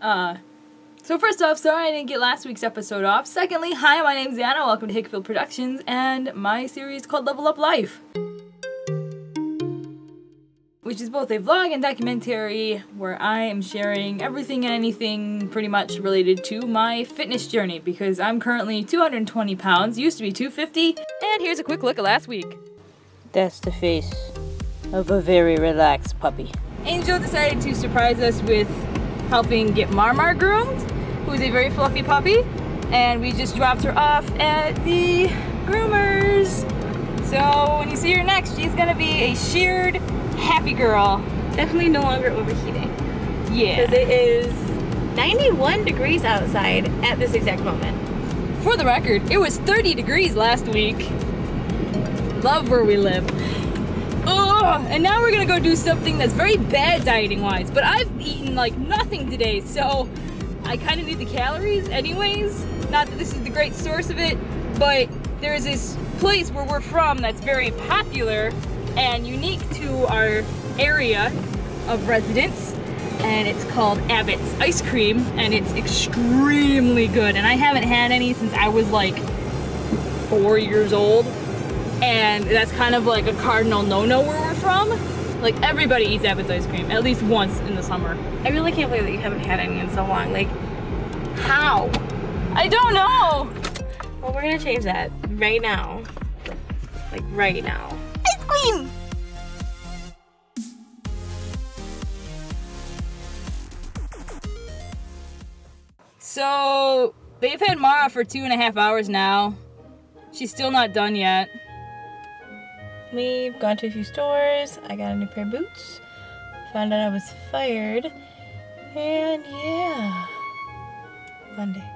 Uh, so first off, sorry I didn't get last week's episode off. Secondly, hi, my name's Anna. Welcome to Hickville Productions and my series called Level Up Life. Which is both a vlog and documentary where I am sharing everything and anything pretty much related to my fitness journey because I'm currently 220 pounds, used to be 250, and here's a quick look at last week. That's the face of a very relaxed puppy. Angel decided to surprise us with helping get Marmar groomed, who is a very fluffy puppy, and we just dropped her off at the groomers. So when you see her next, she's gonna be a sheared, happy girl. Definitely no longer overheating. Yeah. Because it is 91 degrees outside at this exact moment. For the record, it was 30 degrees last week. Love where we live. Oh, and now we're gonna go do something that's very bad dieting wise, but I've eaten like nothing today, so I kind of need the calories anyways. Not that this is the great source of it, but there's this place where we're from that's very popular and unique to our area of residence, and it's called Abbott's Ice Cream, and it's extremely good. And I haven't had any since I was like four years old and that's kind of like a cardinal no-no where from. Like everybody eats Abbott's ice cream at least once in the summer. I really can't believe that you haven't had any in so long. Like, how? I don't know. Well, we're gonna change that right now. Like, right now. Ice cream. So they've had Mara for two and a half hours now. She's still not done yet. We've gone to a few stores. I got a new pair of boots. Found out I was fired. And yeah. Fun day.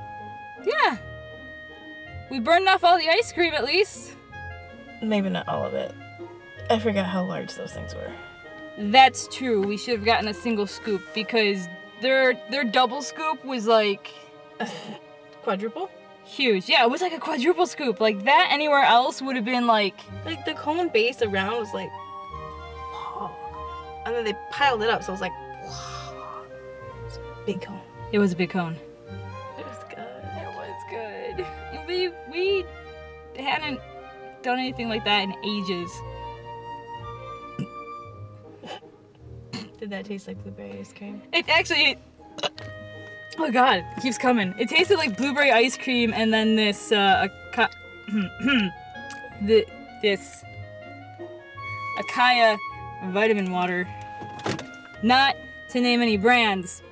Yeah. We burned off all the ice cream at least. Maybe not all of it. I forgot how large those things were. That's true. We should have gotten a single scoop because their their double scoop was like Quadruple? Huge. Yeah, it was like a quadruple scoop. Like that anywhere else would have been like Like the cone base around was like, whoa. And then they piled it up, so it was like, whoa. It's a big cone. it was a big cone. It was good. It was good. We we hadn't done anything like that in ages. Did that taste like blueberry ice cream? It actually Oh god, it keeps coming. It tasted like blueberry ice cream and then this uh the this Akaya vitamin water. Not to name any brands.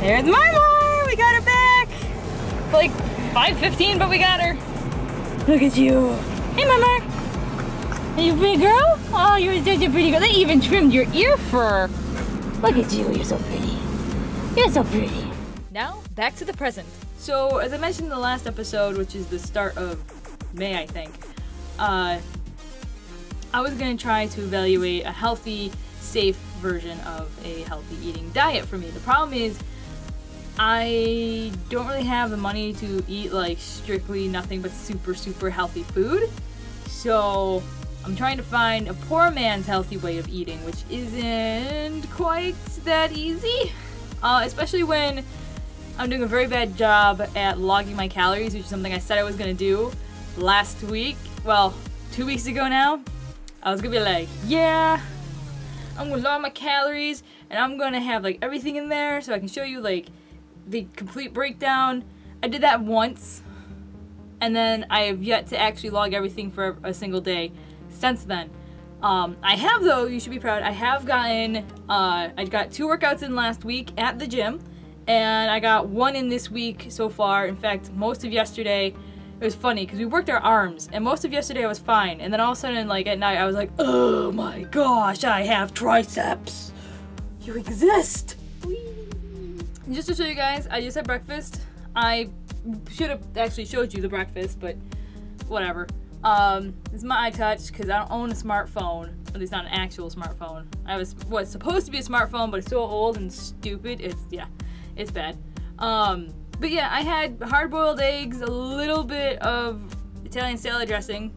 There's Marmar! We got her back! Like 5.15, but we got her. Look at you. Hey, Marmar. Are you a big girl? Oh, you're such a pretty girl. They even trimmed your ear fur. Look at you, you're so pretty. You're so pretty. Now, back to the present. So, as I mentioned in the last episode, which is the start of May, I think, uh, I was gonna try to evaluate a healthy, safe version of a healthy eating diet for me. The problem is, I don't really have the money to eat like strictly nothing but super, super healthy food. So I'm trying to find a poor man's healthy way of eating, which isn't quite that easy. Uh, especially when I'm doing a very bad job at logging my calories, which is something I said I was gonna do last week. Well, two weeks ago now. I was gonna be like, yeah, I'm gonna log my calories and I'm gonna have like everything in there so I can show you like the complete breakdown. I did that once and then I have yet to actually log everything for a single day since then. Um, I have though, you should be proud, I have gotten, uh, I got two workouts in last week at the gym and I got one in this week so far. In fact, most of yesterday, it was funny because we worked our arms and most of yesterday I was fine and then all of a sudden like at night I was like, oh my gosh, I have triceps. You exist. And just to show you guys, I just had breakfast. I should have actually showed you the breakfast, but whatever. Um, is my iTouch because I don't own a smartphone. At least not an actual smartphone. I was what's supposed to be a smartphone, but it's so old and stupid. It's yeah, it's bad. Um, but yeah, I had hard-boiled eggs, a little bit of Italian salad dressing,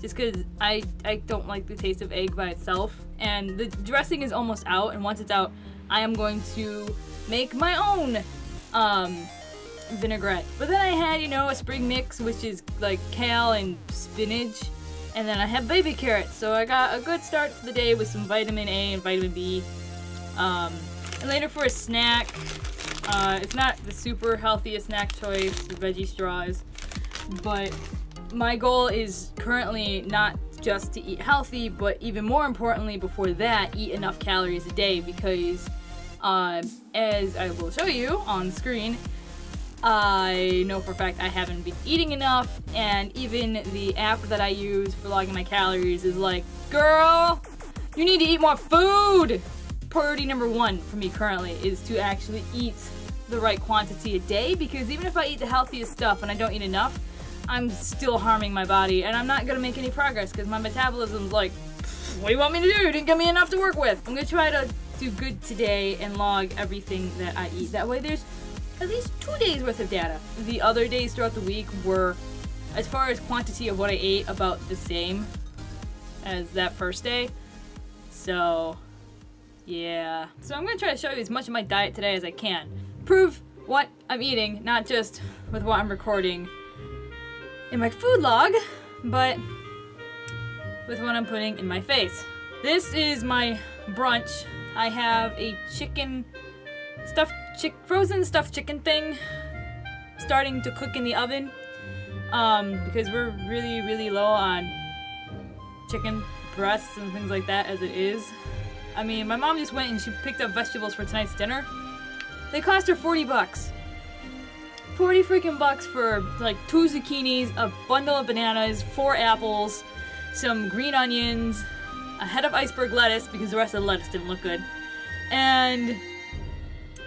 just because I, I don't like the taste of egg by itself. And the dressing is almost out, and once it's out, I am going to make my own um, vinaigrette. But then I had, you know, a spring mix, which is like kale and spinach. And then I have baby carrots. So I got a good start to the day with some vitamin A and vitamin B. Um, and later for a snack, uh, it's not the super healthiest snack choice, the veggie straws. But my goal is currently not just to eat healthy, but even more importantly, before that, eat enough calories a day because, uh, as I will show you on screen, I know for a fact I haven't been eating enough, and even the app that I use for logging my calories is like, girl, you need to eat more food. Priority number one for me currently is to actually eat the right quantity a day because even if I eat the healthiest stuff and I don't eat enough, I'm still harming my body and I'm not gonna make any progress because my metabolism's like, what do you want me to do? You didn't give me enough to work with. I'm gonna try to do good today and log everything that I eat. That way there's at least two days worth of data. The other days throughout the week were, as far as quantity of what I ate, about the same as that first day. So, yeah. So I'm gonna try to show you as much of my diet today as I can. Prove what I'm eating, not just with what I'm recording in my food log, but with what I'm putting in my face. This is my brunch. I have a chicken stuffed chick frozen stuffed chicken thing starting to cook in the oven um, because we're really really low on chicken breasts and things like that as it is. I mean, my mom just went and she picked up vegetables for tonight's dinner. They cost her 40 bucks. 40 freaking bucks for like two zucchinis, a bundle of bananas, four apples, some green onions, a head of iceberg lettuce because the rest of the lettuce didn't look good, and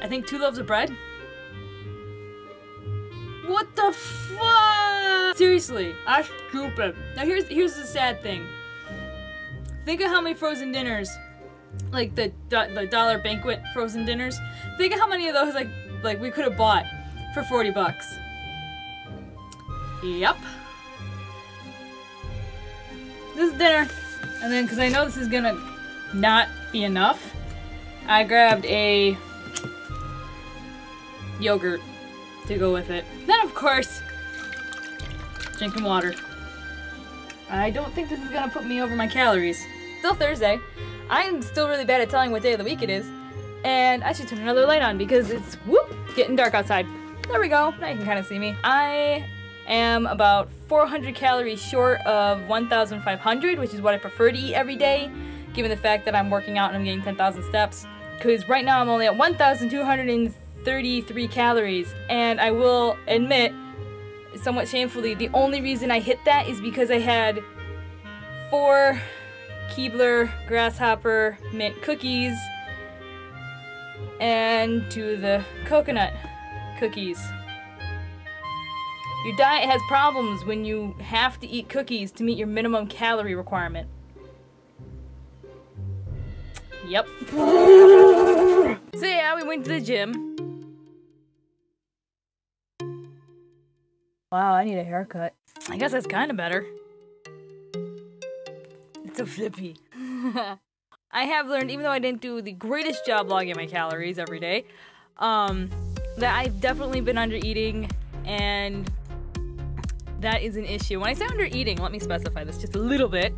I think two loaves of bread. What the fuck? Seriously, that's stupid. Now here's here's the sad thing. Think of how many frozen dinners, like the the dollar banquet frozen dinners. Think of how many of those like like we could have bought for 40 bucks. Yep. This is dinner. And then, because I know this is gonna not be enough, I grabbed a yogurt to go with it. Then, of course, drinking water. I don't think this is gonna put me over my calories. Still Thursday. I'm still really bad at telling what day of the week it is. And I should turn another light on because it's, whoop, getting dark outside. There we go. Now you can kind of see me. I am about 400 calories short of 1,500, which is what I prefer to eat every day, given the fact that I'm working out and I'm getting 10,000 steps. Because right now I'm only at 1,233 calories, and I will admit, somewhat shamefully, the only reason I hit that is because I had four Keebler Grasshopper Mint cookies and two of the coconut cookies. Your diet has problems when you have to eat cookies to meet your minimum calorie requirement. Yep. so yeah, we went to the gym. Wow, I need a haircut. I guess that's kind of better. It's so flippy. I have learned, even though I didn't do the greatest job logging my calories every day, um, that I've definitely been under eating, and that is an issue. When I say under eating, let me specify this just a little bit.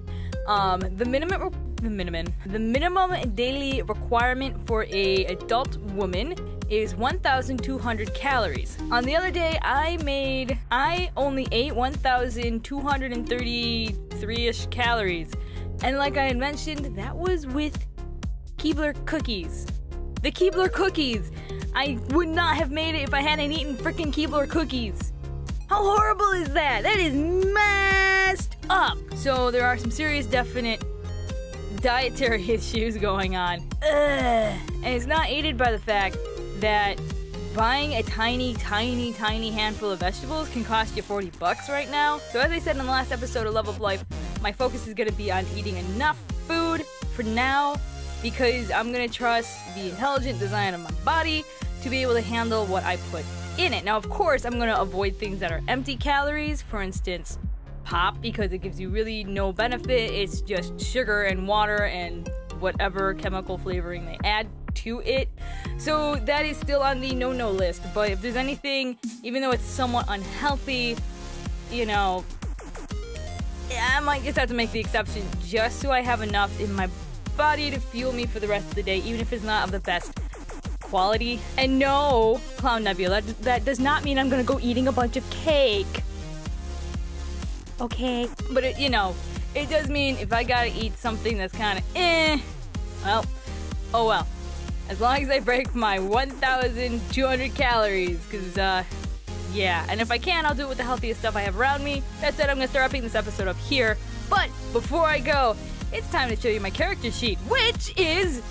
Um, the minimum, the minimum, the minimum daily requirement for a adult woman is 1,200 calories. On the other day, I made, I only ate 1,233-ish calories. And like I had mentioned, that was with Keebler cookies. The Keebler cookies! I would not have made it if I hadn't eaten freaking Keebler cookies. How horrible is that? That is messed up. So there are some serious definite dietary issues going on. Ugh. And it's not aided by the fact that buying a tiny, tiny, tiny handful of vegetables can cost you 40 bucks right now. So as I said in the last episode of Level Up Life, my focus is gonna be on eating enough food for now because I'm gonna trust the intelligent design of my body to be able to handle what I put in it. Now, of course, I'm gonna avoid things that are empty calories, for instance, pop because it gives you really no benefit. It's just sugar and water and whatever chemical flavoring they add to it. So that is still on the no no list. But if there's anything, even though it's somewhat unhealthy, you know, I might just have to make the exception just so I have enough in my body to fuel me for the rest of the day, even if it's not of the best quality. And no, Clown Nebula, that, that does not mean I'm gonna go eating a bunch of cake. Okay. But it, you know, it does mean if I gotta eat something that's kind of eh, well, oh well. As long as I break my 1,200 calories, because, uh, yeah. And if I can, I'll do it with the healthiest stuff I have around me. That said, I'm gonna start wrapping this episode up here. But before I go, it's time to show you my character sheet, which is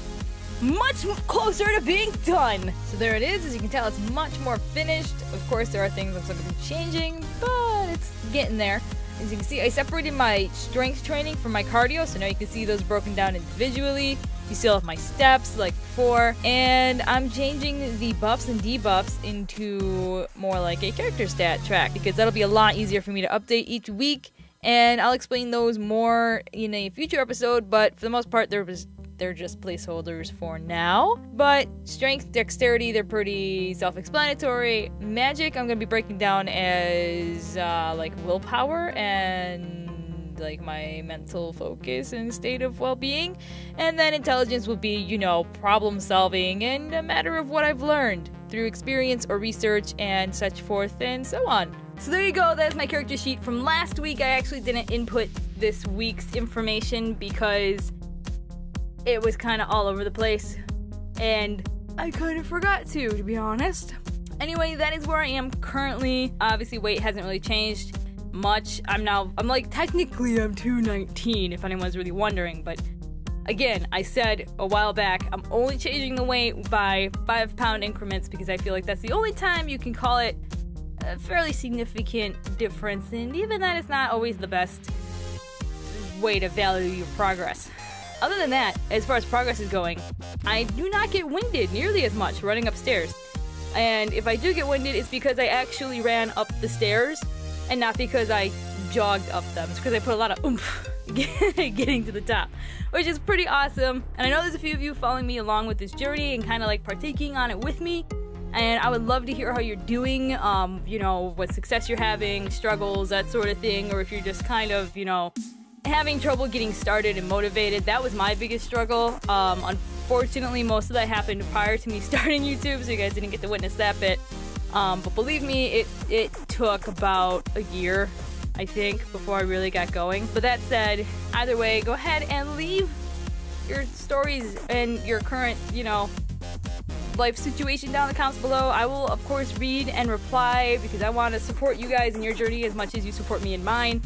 much closer to being done. So there it is. As you can tell, it's much more finished. Of course, there are things I'm still gonna be changing, but it's getting there. As you can see, I separated my strength training from my cardio, so now you can see those broken down individually. You still have my steps like before, and I'm changing the buffs and debuffs into more like a character stat track because that'll be a lot easier for me to update each week. And I'll explain those more in a future episode, but for the most part, there was they're just placeholders for now. But strength, dexterity, they're pretty self explanatory. Magic, I'm gonna be breaking down as uh, like willpower and like my mental focus and state of well being. And then intelligence will be, you know, problem solving and a matter of what I've learned through experience or research and such forth and so on. So there you go, that's my character sheet from last week. I actually didn't input this week's information because it was kind of all over the place. And I kind of forgot to, to be honest. Anyway, that is where I am currently. Obviously, weight hasn't really changed much. I'm now, I'm like, technically, I'm 219, if anyone's really wondering, but again, I said a while back, I'm only changing the weight by five pound increments because I feel like that's the only time you can call it a fairly significant difference, and even that is not always the best way to value your progress. Other than that, as far as progress is going, I do not get winded nearly as much running upstairs. And if I do get winded, it's because I actually ran up the stairs and not because I jogged up them. It's because I put a lot of oomph getting to the top, which is pretty awesome. And I know there's a few of you following me along with this journey and kind of like partaking on it with me. And I would love to hear how you're doing, um, you know, what success you're having, struggles, that sort of thing, or if you're just kind of, you know, having trouble getting started and motivated. That was my biggest struggle. Um, unfortunately, most of that happened prior to me starting YouTube, so you guys didn't get to witness that bit. Um, but believe me, it, it took about a year, I think, before I really got going. But that said, either way, go ahead and leave your stories and your current, you know, life situation down in the comments below. I will, of course, read and reply because I want to support you guys in your journey as much as you support me in mine.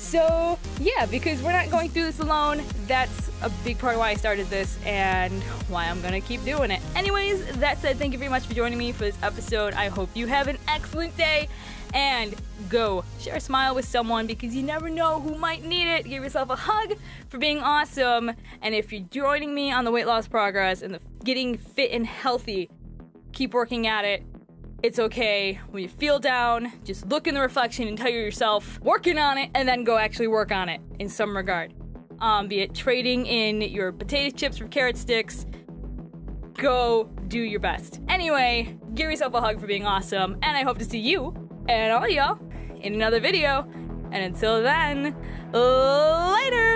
So, yeah, because we're not going through this alone, that's a big part of why I started this and why I'm gonna keep doing it. Anyways, that said, thank you very much for joining me for this episode. I hope you have an excellent day and go share a smile with someone because you never know who might need it. Give yourself a hug for being awesome. And if you're joining me on the weight loss progress and the getting fit and healthy, keep working at it. It's okay when you feel down, just look in the reflection and tell yourself, working on it, and then go actually work on it in some regard. Um, be it trading in your potato chips for carrot sticks, go do your best. Anyway, give yourself a hug for being awesome, and I hope to see you and all y'all in another video. And until then, later!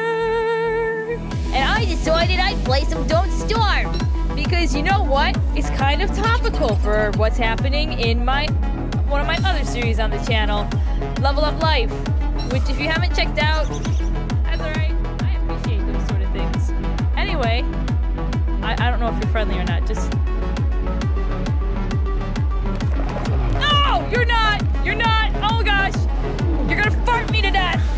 And I decided I'd play some Don't Starve because you know what? It's kind of topical for what's happening in my one of my other series on the channel, Level Up Life, which if you haven't checked out, that's alright. I appreciate those sort of things. Anyway, I, I don't know if you're friendly or not, just No! You're not! You're not! Oh gosh! You're gonna fart me to death!